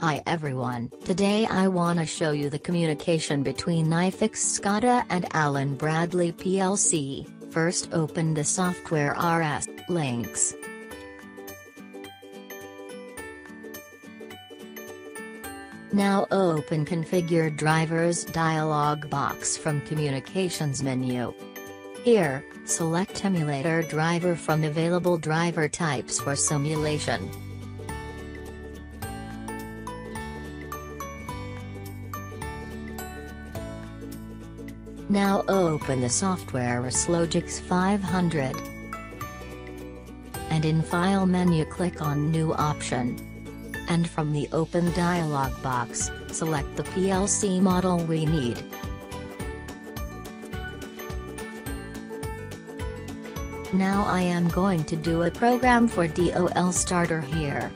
Hi everyone, today I wanna show you the communication between iFix SCADA and Allen Bradley PLC. First open the software RS links. Now open Configure Drivers dialog box from Communications menu. Here, select Emulator Driver from available driver types for simulation. Now open the software RSLogix 500. And in File menu click on New option and from the Open dialog box, select the PLC model we need. Now I am going to do a program for DOL starter here.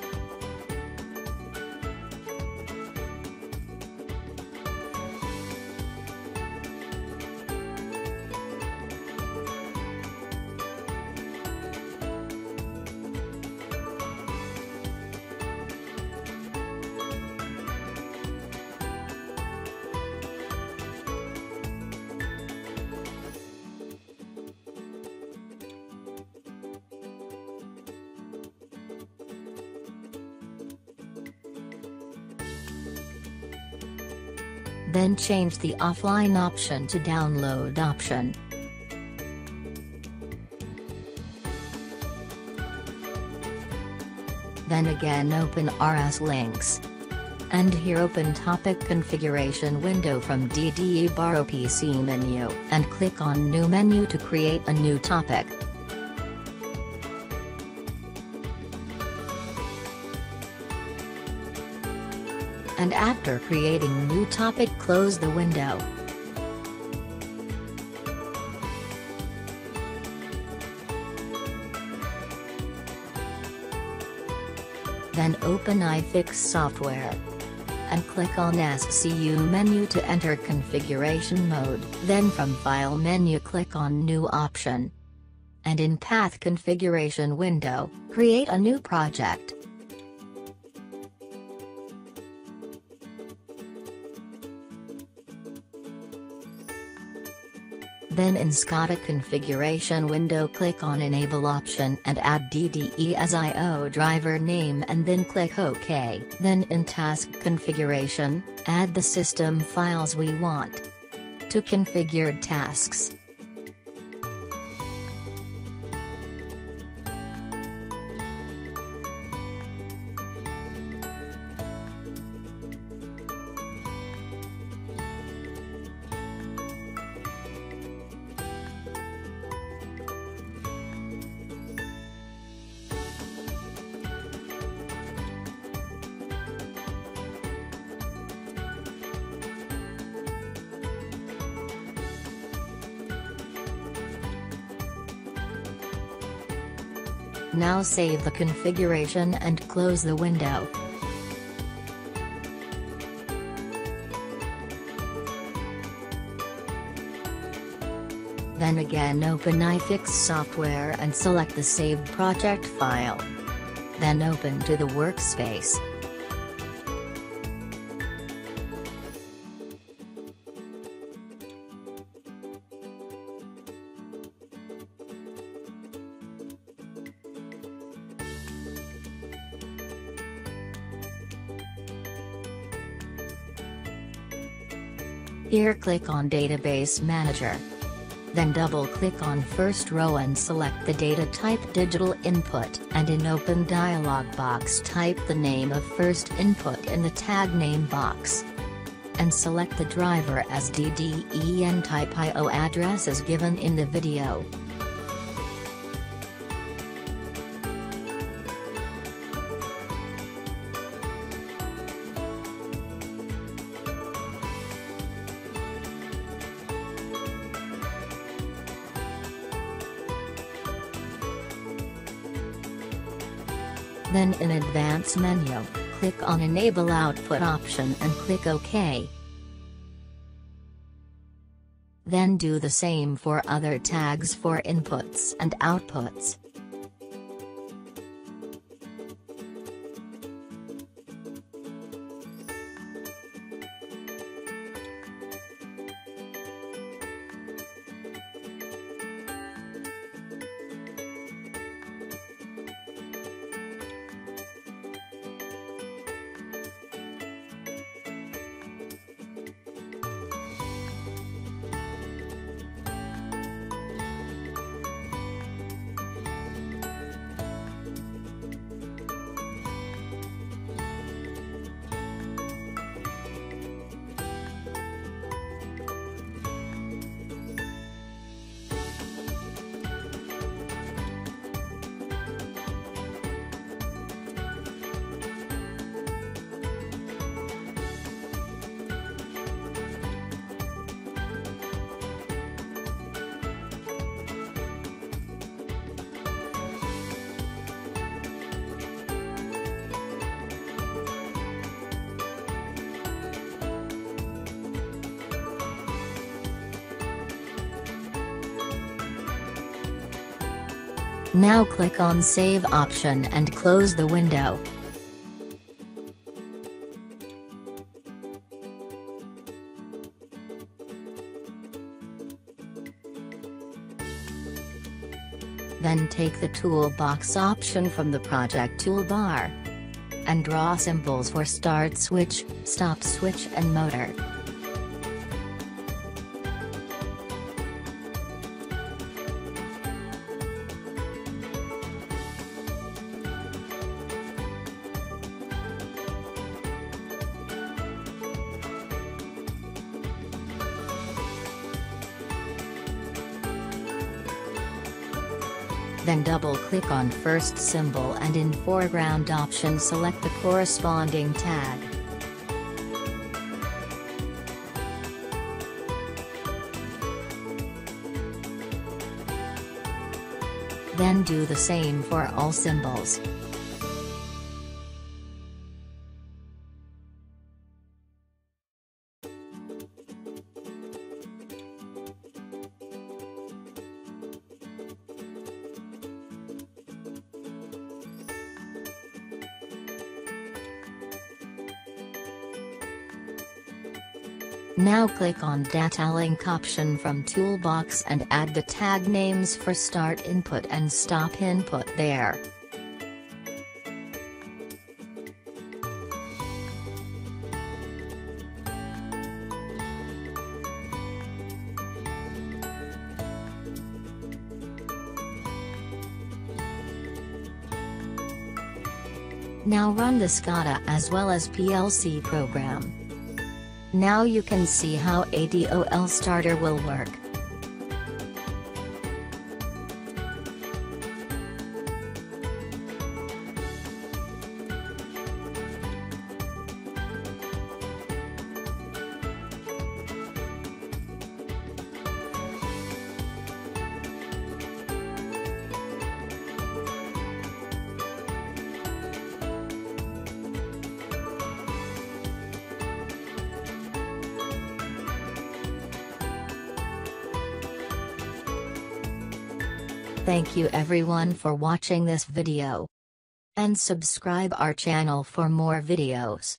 Then change the offline option to download option. Then again open RSLinx. And here open topic configuration window from DDE Bar PC menu and click on new menu to create a new topic. And after creating new topic close the window. Then open iFix software. And click on SCU menu to enter configuration mode. Then from File menu click on New option. And in Path configuration window, create a new project. Then in SCADA configuration window click on Enable option and add DDE as IO driver name and then click OK. Then in Task configuration, add the system files we want. To configured tasks, Now save the configuration and close the window. Then again open iFix software and select the saved project file. Then open to the workspace. Here click on Database Manager. Then double-click on first row and select the data type digital input and in open dialog box type the name of first input in the tag name box. And select the driver as DDE and type IO address as given in the video. Then in Advanced menu, click on Enable Output option and click OK. Then do the same for other tags for inputs and outputs. Now click on Save option and close the window. Then take the toolbox option from the project toolbar. And draw symbols for start switch, stop switch and motor. Then double-click on first symbol and in foreground option select the corresponding tag. Then do the same for all symbols. Now click on Data Link option from Toolbox and add the tag names for Start Input and Stop Input there. Now run the SCADA as well as PLC program. Now you can see how ADOL Starter will work. Thank you everyone for watching this video. And subscribe our channel for more videos.